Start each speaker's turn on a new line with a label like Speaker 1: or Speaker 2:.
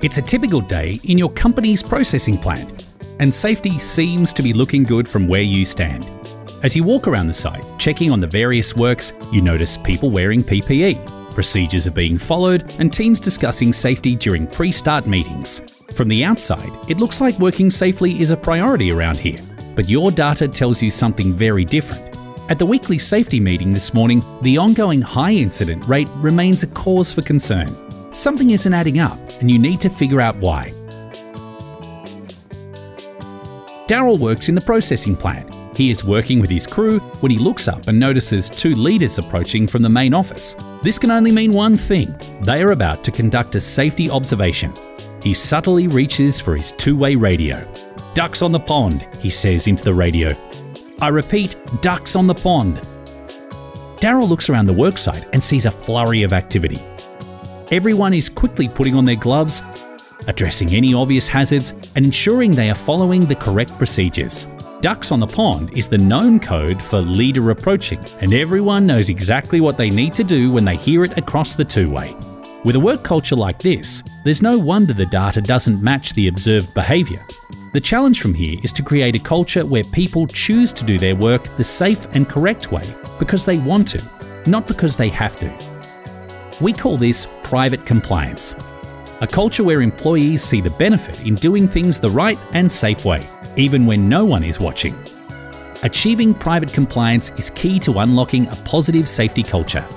Speaker 1: It's a typical day in your company's processing plant, and safety seems to be looking good from where you stand. As you walk around the site, checking on the various works, you notice people wearing PPE. Procedures are being followed, and teams discussing safety during pre start meetings. From the outside, it looks like working safely is a priority around here, but your data tells you something very different. At the weekly safety meeting this morning, the ongoing high incident rate remains a cause for concern. Something isn't adding up, and you need to figure out why. Daryl works in the processing plant. He is working with his crew when he looks up and notices two leaders approaching from the main office. This can only mean one thing they are about to conduct a safety observation. He subtly reaches for his two way radio. Ducks on the pond, he says into the radio. I repeat, ducks on the pond. Daryl looks around the worksite and sees a flurry of activity. Everyone is quickly putting on their gloves, addressing any obvious hazards, and ensuring they are following the correct procedures. Ducks on the Pond is the known code for leader approaching, and everyone knows exactly what they need to do when they hear it across the two way. With a work culture like this, there's no wonder the data doesn't match the observed behaviour. The challenge from here is to create a culture where people choose to do their work the safe and correct way because they want to, not because they have to. We call this private compliance. A culture where employees see the benefit in doing things the right and safe way, even when no one is watching. Achieving private compliance is key to unlocking a positive safety culture.